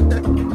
何?